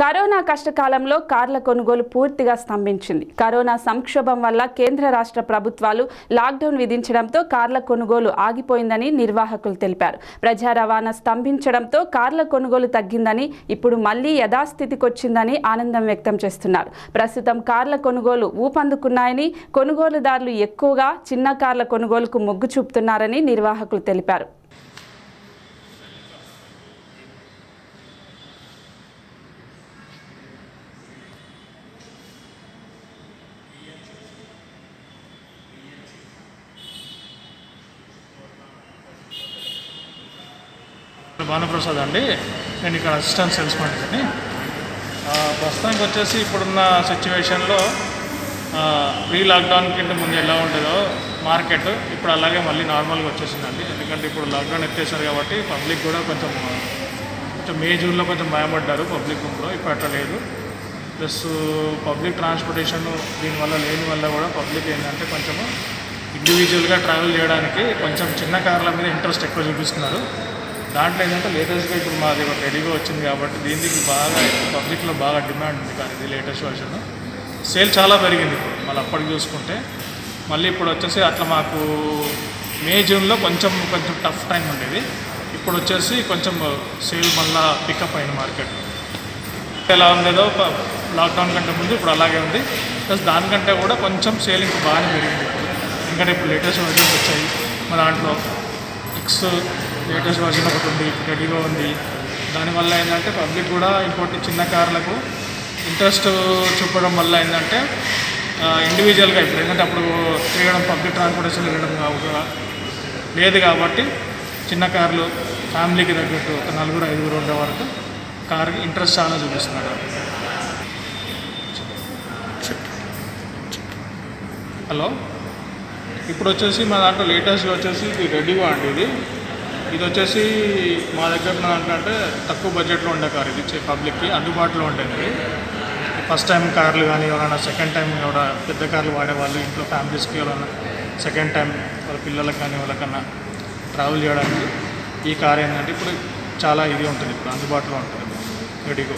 Corona కష్టకాలంలో కార్ల కొనుగోలు పూర్తిగా స్తంభించింది. కరోనా సంక్షోభం వల్ల కేంద్ర రాష్ట్ర ప్రభుత్వాలు లాక్డౌన్ విధించడంతో కార్ల కొనుగోలు ఆగిపోయిందని నిర్వాహకులు తెలిపారు. ప్రజా రవాణా స్తంభించడంతో కార్ల కొనుగోలు తగ్గిందని ఇప్పుడు మళ్ళీ యథాస్థితికొచ్చిందని ఆనందం వ్యక్తం చేస్తున్నారు. ప్రస్తుతం కార్ల కొనుగోలు ఊపందుకున్నాయని కొనుగోలుదారులు ఎక్కువగా చిన్న కార్ల కొనుగోలుకు మొగ్గు చూపుతున్నారని నిర్వాహకులు తెలిపారు. భానుప్రసాద్ అండి. నేను ఇక్కడ అసిస్టెంట్ సేల్స్ మేనేజర్ని. ప్రస్తుతానికి వచ్చేసి ఇప్పుడున్న సిచ్యువేషన్లో ప్రీ లాక్డౌన్ కింద ముందు ఎలా ఉంటుందో మార్కెట్ ఇప్పుడు అలాగే మళ్ళీ నార్మల్గా వచ్చేసిందండి. ఎందుకంటే ఇప్పుడు లాక్డౌన్ ఎత్తేసారు కాబట్టి పబ్లిక్ కూడా కొంచెం కొంచెం మే జూన్లో కొంచెం భయపడ్డారు. పబ్లిక్ కూడా ఇప్పుడు అట్లా లేదు. ప్లస్ పబ్లిక్ ట్రాన్స్పోర్టేషన్ దీనివల్ల లేని వల్ల కూడా పబ్లిక్ ఏంటంటే కొంచెము ఇండివిజువల్గా ట్రావెల్ చేయడానికి కొంచెం చిన్న కార్ల మీద ఇంట్రెస్ట్ ఎక్కువ చూపిస్తున్నారు. దాంట్లో ఏంటంటే లేటెస్ట్గా ఇప్పుడు మాది ఒక రెడీగా వచ్చింది కాబట్టి దీనికి బాగా పబ్లిక్లో బాగా డిమాండ్ ఉంది కానీ ఇది లేటెస్ట్ వర్షన్ సేల్ చాలా పెరిగింది ఇప్పుడు. మళ్ళీ అప్పటికి చూసుకుంటే మళ్ళీ ఇప్పుడు వచ్చేసి అట్లా మాకు మే జూన్లో కొంచెం కొంచెం టఫ్ టైం ఉండేది. ఇప్పుడు వచ్చేసి కొంచెం సేల్ మళ్ళీ పికప్ అయింది మార్కెట్ ఎలా ఉండేదో లాక్డౌన్ కంటే ముందు ఇప్పుడు అలాగే ఉంది. ప్లస్ దానికంటే కూడా కొంచెం సేల్ ఇంకా బాగానే పెరిగింది ఇప్పుడు. ఎందుకంటే ఇప్పుడు లేటెస్ట్ వర్జన్స్ వచ్చాయి. మా దాంట్లో ఎక్స్ లేటెస్ట్ వర్జన్ ఒకటి ఉంది రెడీగా ఉంది. దానివల్ల ఏంటంటే పబ్లిక్ కూడా ఇంకోటి చిన్న కార్లకు ఇంట్రెస్ట్ చూపడం వల్ల ఏంటంటే ఇండివిజువల్గా ఇప్పుడు ఏంటంటే అప్పుడు తిరగడం పబ్లిక్ ట్రాన్స్పోర్టేషన్ తిరగడం కావుగా లేదు కాబట్టి చిన్న కార్లు ఫ్యామిలీకి తగ్గట్టు ఒక నలుగురు ఐదుగురు ఉండే వరకు కార్కి ఇంట్రెస్ట్ చాలా చూపిస్తున్నాడు. హలో ఇప్పుడు వచ్చేసి మా దాంట్లో లేటెస్ట్గా వచ్చేసి ఇది రెడీగా అండి ఇది. ఇది వచ్చేసి మా దగ్గర ఉన్న అంటే తక్కువ బడ్జెట్లో ఉండే కార్ ఇది పబ్లిక్కి అందుబాటులో ఉంటుంది ఫస్ట్ టైం కార్లు కానీ ఎవరైనా సెకండ్ టైం ఎవరైనా పెద్ద కార్లు వాడేవాళ్ళు ఇంట్లో ఫ్యామిలీస్కి ఎవరైనా సెకండ్ టైం వాళ్ళ పిల్లలకు కానీ వాళ్ళకన్నా ట్రావెల్ చేయడానికి ఈ కార్ ఏంటంటే ఇప్పుడు చాలా ఇది ఉంటుంది ఇప్పుడు అందుబాటులో ఉంటుంది. రెడీగో